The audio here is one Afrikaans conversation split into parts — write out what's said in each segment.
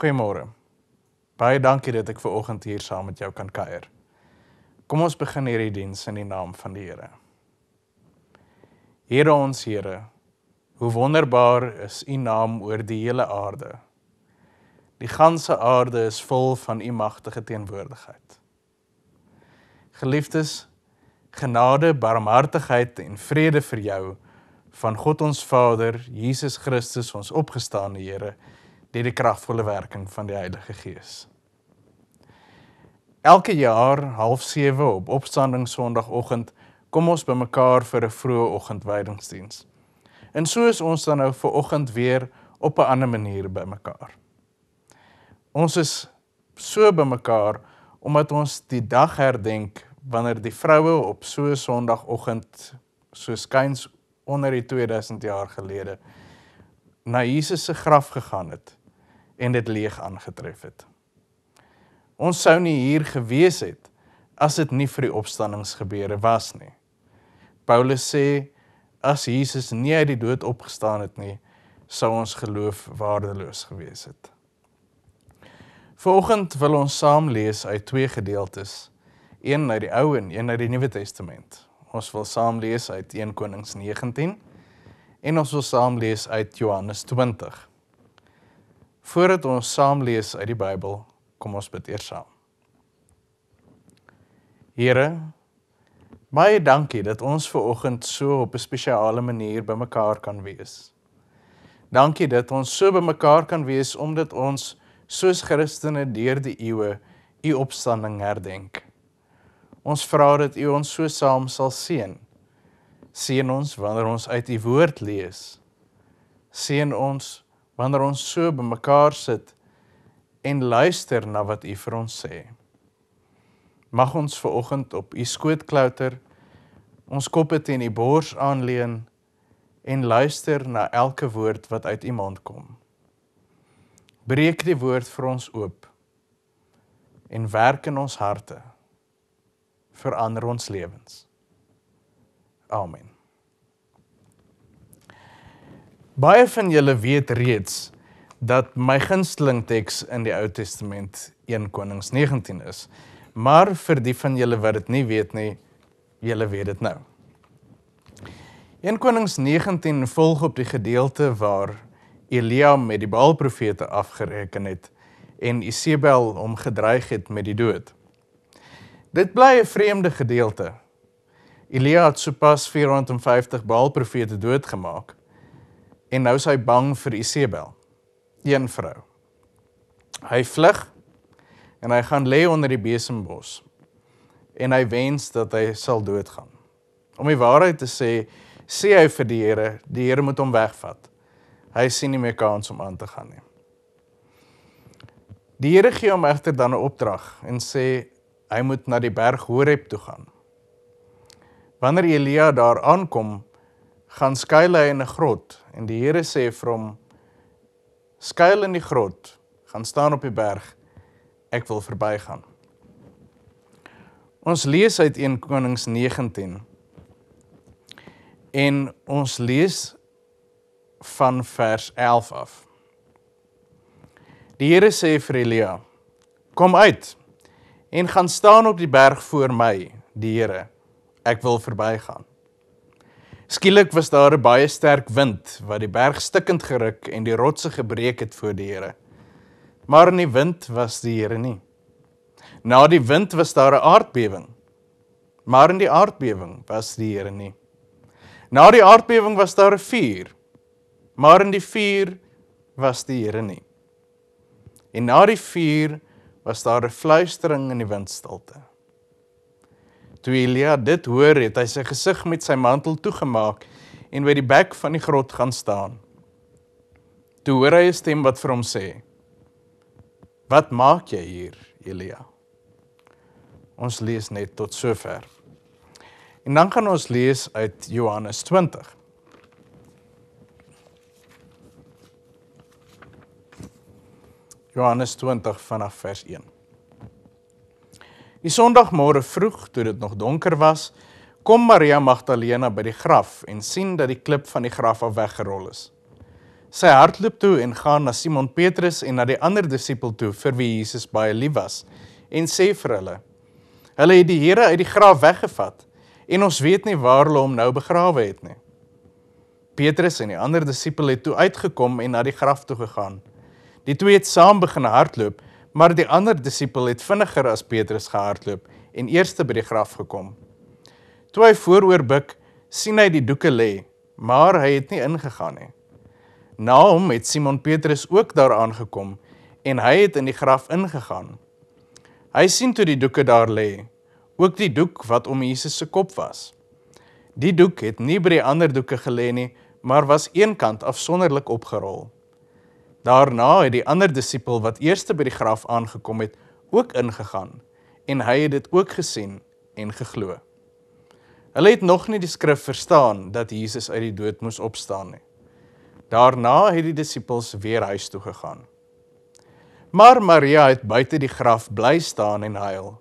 Goeiemôre. Baie dankie dat ek ver oggend hier saam met jou kan kuier. Kom ons begin hierdie diens in die naam van die Here. Here ons Here, hoe wonderbaar is U naam oor die hele aarde. Die ganse aarde is vol van U magtige teenwoordigheid. Geliefdes, genade, barmhartigheid en vrede vir jou van God ons Vader, Jesus Christus ons opgestaane Here, deur die kragtvolle werking van die Heilige Gees. Elke jaar half 7 op Opstanding Sondagoggend kom ons bymekaar vir 'n vroeë oggendwydingsdiens. En so is ons dan nou ver oggend weer op 'n ander manier bymekaar. Ons is so bymekaar omdat ons die dag herdenk wanneer die vroue op so 'n Sondagoggend so skuins onder die 2000 jaar gelede na Jesus se graf gegaan het en dit leeg aangetref het. Ons sou nie hier gewees het as dit nie vir die opstanningsgebeure was nie. Paulus sê as Jesus nie uit die dood opgestaan het nie, sou ons geloof waardeloos gewees het. Vanoggend wil ons saam lees uit twee gedeeltes, een uit die Ou en een uit die Nuwe Testament. Ons wil saam lees uit 1 Konings 19 en ons wil saam lees uit Johannes 20. Voordat ons saam lees uit die Bybel, Kom ons bid eers saam. Here, baie dankie dat ons ver oggend so op 'n spesiale manier bymekaar kan wees. Dankie dat ons so bymekaar kan wees omdat ons soos Christene deur die eeue u opstanding herdenk. Ons vra dat u ons so saam sal seën. Seën ons wanneer ons uit u woord lees. Seën ons wanneer ons so bymekaar sit en luister na wat U vir ons sê. Mag ons ver oggend op U skoot klouter, ons koppe teen U bors aanleun en luister na elke woord wat uit U mond kom. Breek die woord vir ons oop en werk in ons harte. Verander ons lewens. Amen. Baie van julle weet reeds dat my gunsteling teks in die Ou Testament 1 Konings 19 is. Maar vir die van julle wat dit nie weet nie, julle weet dit nou. 1 Konings 19 volg op die gedeelte waar Elia met die Baal-profete afgereken het en Isebel hom gedreig het met die dood. Dit bly 'n vreemde gedeelte. Elia het sopas 450 Baal-profete doodgemaak en nou is hy bang vir Isebel een vrou. Hy vlug en hy gaan lê onder die besembos. En hy wens dat hy sal doodgaan. Om die waarheid te sê, sê hy vir die Here, die Here moet hom wegvat. Hy sien nie meer kans om aan te gaan nie. Die Here gee hom egter dan 'n opdrag en sê hy moet na die berg Horeb toe gaan. Wanneer Elia daar aankom, gaan skuil hy in 'n grot en die Here sê vir hom skuil in die grot, gaan staan op die berg. Ek wil verbygaan. Ons lees uit 1 Konings 19. En ons lees van vers 11 af. Die Here sê vir Elia: Kom uit en gaan staan op die berg voor my, die Here. Ek wil verbygaan. Skielik was daar 'n baie sterk wind wat die berg stikkend geruk en die rotse gebreek het voor die Here. Maar in die wind was die Here nie. Na die wind was daar 'n aardbewing. Maar in die aardbewing was die Here nie. Na die aardbewing was daar 'n vuur. Maar in die vuur was die Here nie. En na die vuur was daar 'n fluistering in die windstilte. Toe Elia dit hoor, het hy sy gesig met sy mantel toegemaak en by die bek van die grot gaan staan. Toe hoor hy 'n stem wat vir hom sê: "Wat maak jy hier, Elia?" Ons lees net tot sover. En dan gaan ons lees uit Johannes 20. Johannes 20 vanaf vers 1. Die Sondagmôre vroeg, toe dit nog donker was, kom Maria Magdalena by die graf en sien dat die klip van die graf af weggerol is. Sy hardloop toe en gaan na Simon Petrus en na die ander disipel toe vir wie Jesus baie lief was en sê vir hulle: Hulle het die Here uit die graf weggevat en ons weet nie waar hulle hom nou begrawe het nie. Petrus en die ander disipel het toe uitgekom en na die graf toe gegaan. Die twee het saam begin hardloop, maar die ander disipel het vinniger as Petrus gehardloop en eerste by die graf gekom. Toe hy vooroor buig, sien hy die doeke lê, maar hy het nie ingegaan nie. Na hom het Simon Petrus ook daar aangekom en hy het in die graf ingegaan. Hy sien toe die doeke daar lê, ook die doek wat om Jesus se kop was. Die doek het nie by die ander doeke gelê nie, maar was eenkant afsonderlik opgerol. Daarna het die ander disipel wat eerste by die graf aangekom het, ook ingegaan en hy het dit ook gesien en geglo. Hulle het nog nie die skrif verstaan dat Jesus uit die dood moes opstaan nie. Daarna het die disippels weer huis toe gegaan. Maar Maria het buite die graf bly staan en huil.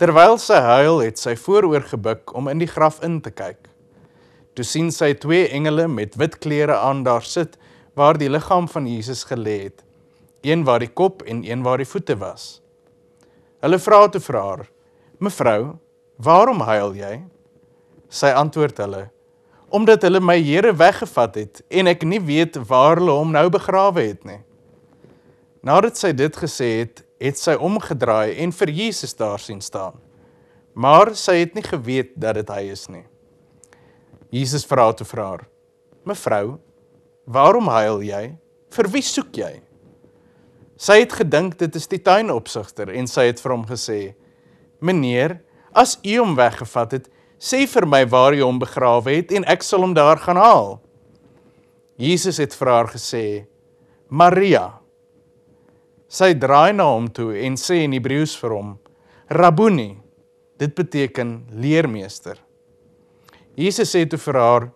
Terwyl sy huil, het sy vooroor gebuk om in die graf in te kyk. Toe sien sy twee engele met wit klere aan daar sit waar die liggaam van Jesus gelê het, een waar die kop en een waar die voete was. Hulle vra toe vir haar: "Mevrou, waarom huil jy?" Sy antwoord hulle: "Omdat hulle my Here weggevat het en ek nie weet waar hulle hom nou begrawe het nie." Nadat sy dit gesê het, het sy omgedraai en vir Jesus daar sien staan. Maar sy het nie geweet dat dit hy is nie. Jesus vra toe vir haar: "Mevrou, waarom huil jy? Vir wie soek jy?" Sy het gedink dit is die tuinopsigter en sy het vir hom gesê: "Meneer, as u hom weggevat het, sê vir my waar u hom begrawe het en ek sal hom daar gaan haal." Jesus het vir haar gesê: "Maria." Sy draai na hom toe en sê in Hebreëus vir hom: "Rabboni." Dit beteken leermeester. Jesus sê toe vir haar: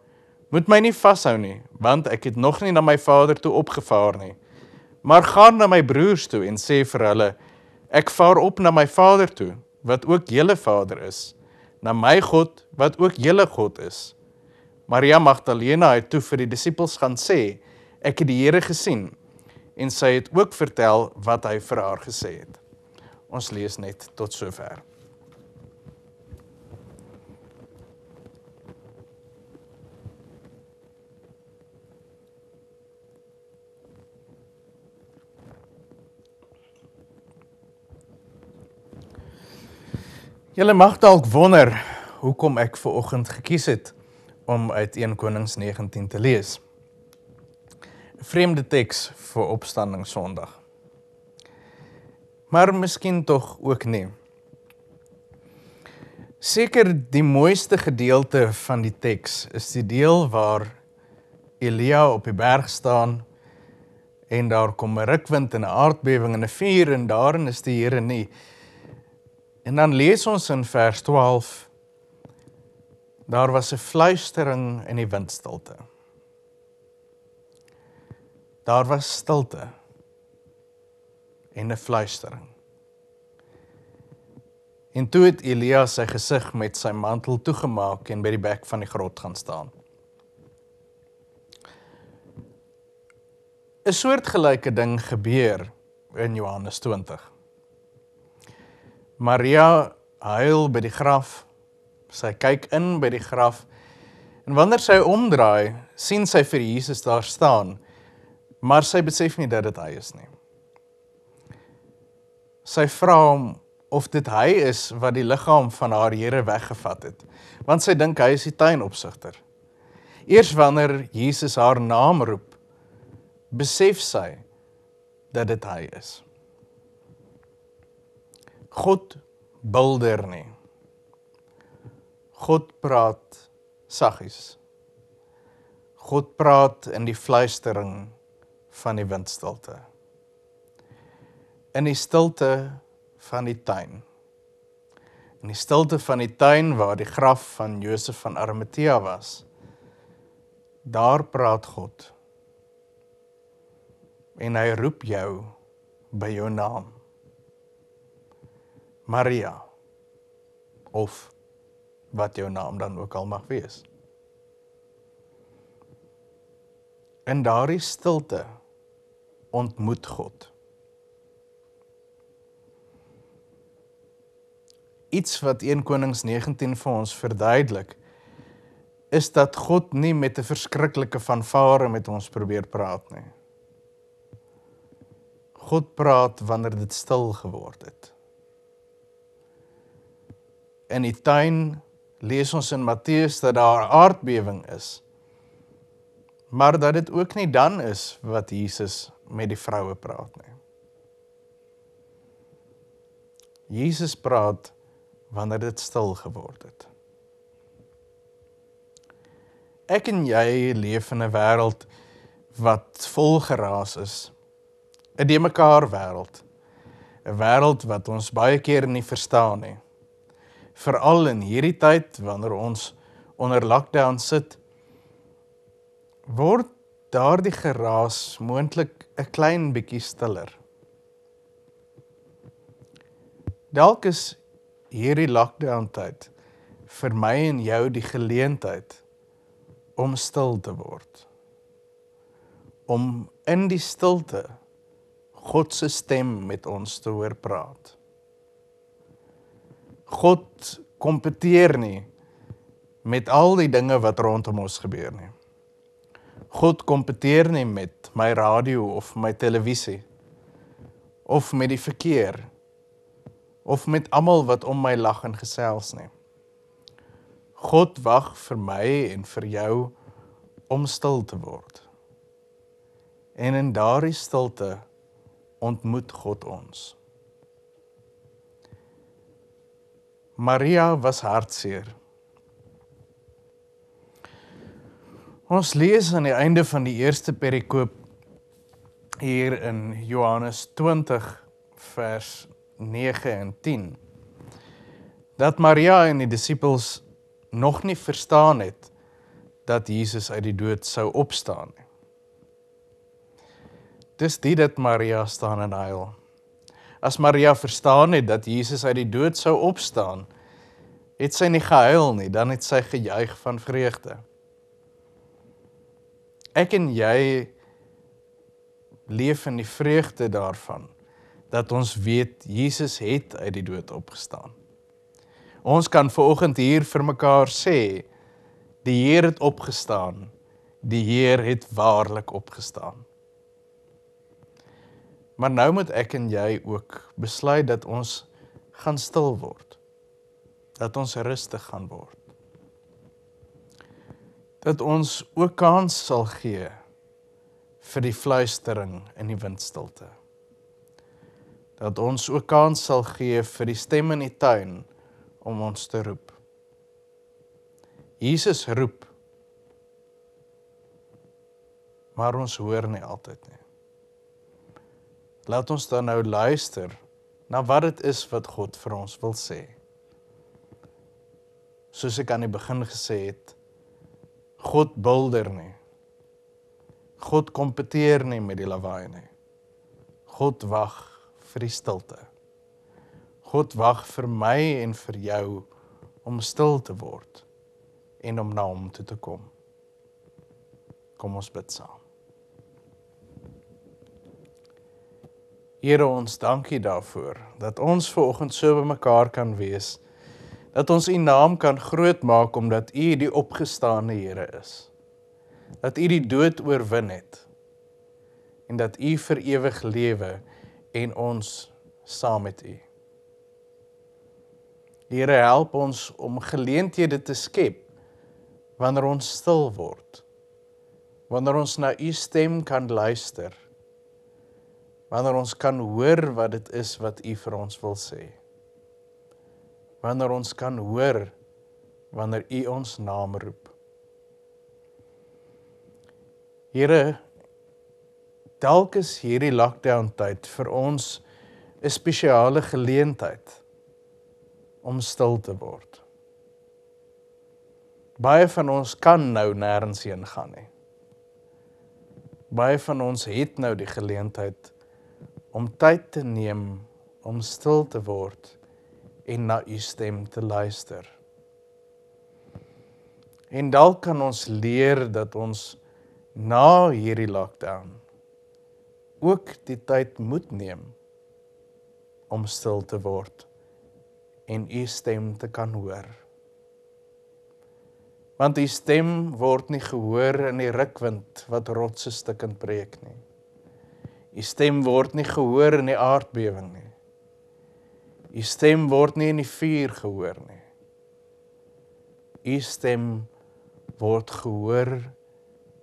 "Moet my nie vashou nie, want ek het nog nie na my Vader toe opgevaar nie." maar gaan na my broers toe en sê vir hulle ek vaar op na my Vader toe wat ook julle Vader is na my God wat ook julle God is. Maria Magdalena het toe vir die disippels gaan sê ek het die Here gesien. En sy het ook vertel wat hy vir haar gesê het. Ons lees net tot sover Julle mag dalk wonder hoekom ek ver oggend gekies het om uit 1 Konings 19 te lees. 'n Vreemde teks vir opstanding Sondag. Maar miskien tog ook nie. Seker die mooiste gedeelte van die teks is die deel waar Elia op die berg staan en daar kom 'n rukwind en 'n aardbewing en 'n vuur en daarin is die Here nie. En dan lees ons in vers 12 Daar was 'n fluistering in die windstilte. Daar was stilte en 'n fluistering. En toe het Elia sy gesig met sy mantel toegemaak en by die bek van die grot gaan staan. 'n Soortgelyke ding gebeur in Johannes 20. Maria huil by die graf. Sy kyk in by die graf. En wanneer sy omdraai, sien sy vir Jesus daar staan. Maar sy besef nie dat dit hy is nie. Sy vra hom of dit hy is wat die liggaam van haar Here weggevat het, want sy dink hy is die tuinopsigter. Eers wanneer Jesus haar naam roep, besef sy dat dit hy is. God bulder nie. God praat saggies. God praat in die fluistering van die windstilte. In die stilte van die tuin. In die stilte van die tuin waar die graf van Josef van Arimatea was. Daar praat God. En hy roep jou by jou naam. Maria of wat jou naam dan ook al mag wees. In daardie stilte ontmoet God. Iets wat 1 Konings 19 vir ons verduidelik is dat God nie met 'n verskriklike fanfare met ons probeer praat nie. God praat wanneer dit stil geword het. In die tuin lees ons in Matteus dat daar aardbewing is. Maar dat dit ook nie dan is wat Jesus met die vroue praat nie. Jesus praat wanneer dit stil geword het. Ek en jy leef in 'n wêreld wat vol geraas is. 'n De mekaar wêreld. 'n Wêreld wat ons baie keer nie verstaan nie. Veral in hierdie tyd wanneer ons onder lockdown sit, word daardie geraas moontlik 'n klein bietjie stiller. Dalk is hierdie lockdown tyd vir my en jou die geleentheid om stil te word. Om in die stilte God se stem met ons te hoor praat. God kompeteer nie met al die dinge wat rondom ons gebeur nie. God kompeteer nie met my radio of my televisie of met die verkeer of met almal wat om my lag en gesels nie. God wag vir my en vir jou om stil te word. En in daardie stilte ontmoet God ons. Maria was hartseer. Ons lees aan die einde van die eerste perikoop hier in Johannes 20 vers 9 en 10 dat Maria en die disippels nog nie verstaan het dat Jesus uit die dood sou opstaan nie. Dis dit dat Maria staan en huil. As Maria verstaan het dat Jesus uit die dood sou opstaan, het sy nie gehuil nie, dan het sy gejuig van vreugde. Ek en jy leef in die vreugde daarvan dat ons weet Jesus het uit die dood opgestaan. Ons kan veraloggend hier vir mekaar sê die Heer het opgestaan. Die Heer het waarlik opgestaan. Maar nou moet ek en jy ook besluit dat ons gaan stil word. Dat ons rustig gaan word. Dat ons ook kans sal gee vir die fluistering in die windstilte. Dat ons ook kans sal gee vir die stem in die tuin om ons te roep. Jesus roep. Maar ons hoor nie altyd nie. Laat ons dan nou luister na wat dit is wat God vir ons wil sê. Soos ek aan die begin gesê het, God bulder nie. God kompeteer nie met die lawaai nie. God wag vir die stilte. God wag vir my en vir jou om stil te word en om na hom toe te kom. Kom ons bid saam. Here ons dankie daarvoor dat ons ver oggend so by mekaar kan wees. Dat ons u naam kan groot maak omdat u die opgestaane Here is. Dat u die dood oorwin het. En dat u vir ewig lewe en ons saam met u. Here help ons om geleenthede te skep wanneer ons stil word. Wanneer ons na u stem kan luister. Wanneer ons kan hoor wat dit is wat u vir ons wil sê. Wanneer ons kan hoor wanneer u ons naam roep. Here dalk is hierdie lockdown tyd vir ons 'n spesiale geleentheid om stil te word. Baie van ons kan nou nêrens heen gaan nie. Baie van ons het nou die geleentheid om tyd te neem om stil te word en na u stem te luister. En dalk kan ons leer dat ons na hierdie lockdown ook die tyd moet neem om stil te word en u stem te kan hoor. Want u stem word nie gehoor in die rukwind wat rotse stukkend breek nie. U stem word nie gehoor in die aardbewing nie. U stem word nie in die vuur gehoor nie. U stem word gehoor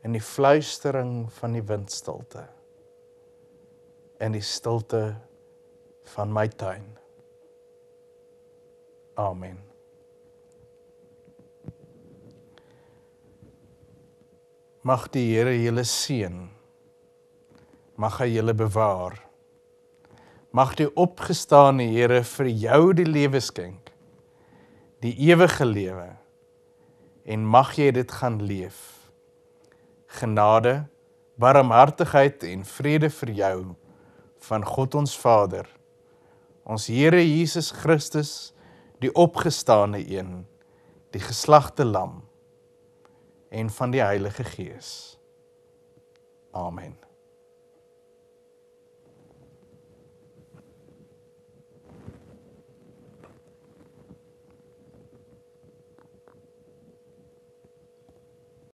in die fluistering van die windstilte. In die stilte van my tuin. Amen. Mag die Here julle seën. Mag hy julle bewaar. Mag die opgestane Here vir jou die lewe skenk. Die ewige lewe. En mag jy dit gaan leef. Genade, barmhartigheid en vrede vir jou van God ons Vader. Ons Here Jesus Christus die opgestane een, die geslagte lam en van die Heilige Gees. Amen.